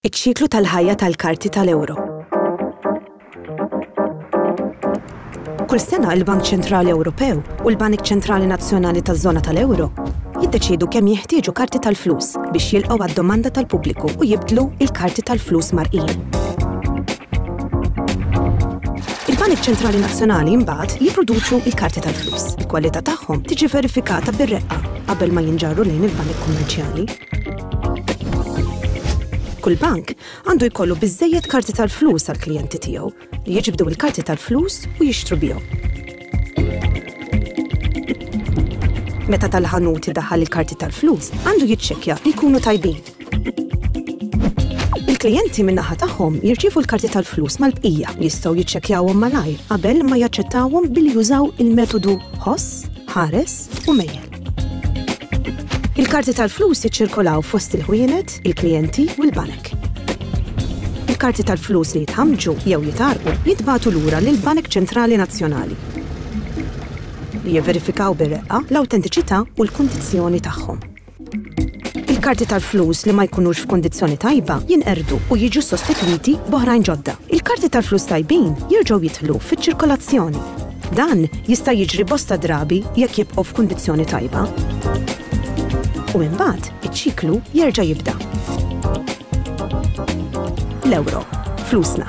Iċ-ċiklu tal-ħajja tal-karti tal-euro. Kull sena il-Bank Ċentrali Ewropew u l-Banek Ċentrali Nazzjonali taż-żona tal-euro jiddeċiedu kemm jeħtieġu karti tal-flus biex jilqgħu għad-domanda tal-pubbliku u jibdlu l-karti tal-flus marqin. Il-Banek Ċentrali Nazzjonali mbagħad jipproduċu il-karti tal-flus. Il-kwalità tagħhom tiġi verifikata bir-reqqa qabel ma jinġarru lejn il-banek kummerċjali. Kull bank għandu jkollu biżżejjed karti tal-flus għall-klijenti tiegħu li jiġbdu l-karti tal-flus u jixtru bihom. Meta tal-ħanut idaħħal il-karti tal-flus, għandu jiċċekkja li jkunu tajbin. Il-klijenti min-naħa tagħhom jirċievu l-karti tal-flus mal-bqija li jistgħu jiċċekkjawhom malajr qabel ma jaċċettawhom billi jużaw il-metodu ħoss, ħares u mejjel. Il-karti tal-flus jiċċirkolaw fost il-ħwienet, il-klijenti u l-banek. Il-karti tal-flus li jitħamġu jew jitarqu jitbatu lura lil banek ċentrali nazzjonali li jiverifikaw bir-reqqa l-awtentiċità u l-kundizzjoni tagħhom. Il-karti tal-flus li ma jkunux f'kundizzjoni tajba jinqerdu u jiġu sostitwiti b'oħrajn ġodda. Il-karti tal-flus tajbin jerġgħu jidħlu fiċ-ċirkolazzjoni Dan jista' jiġri bosta drabi jekk jibqgħu f'kundizzjoni tajba. U imbagħad iċ-ċiklu jerġa' jibda. L-ewro, flusna.